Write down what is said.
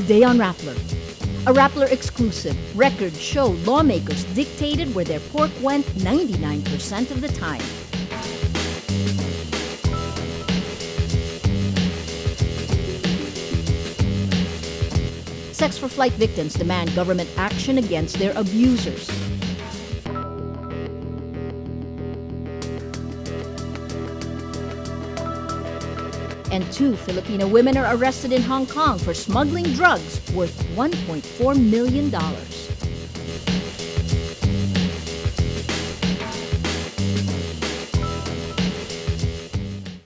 Today on Rappler. A Rappler exclusive. Records show lawmakers dictated where their pork went 99% of the time. Sex for Flight victims demand government action against their abusers. And two Filipino women are arrested in Hong Kong for smuggling drugs worth $1.4 million.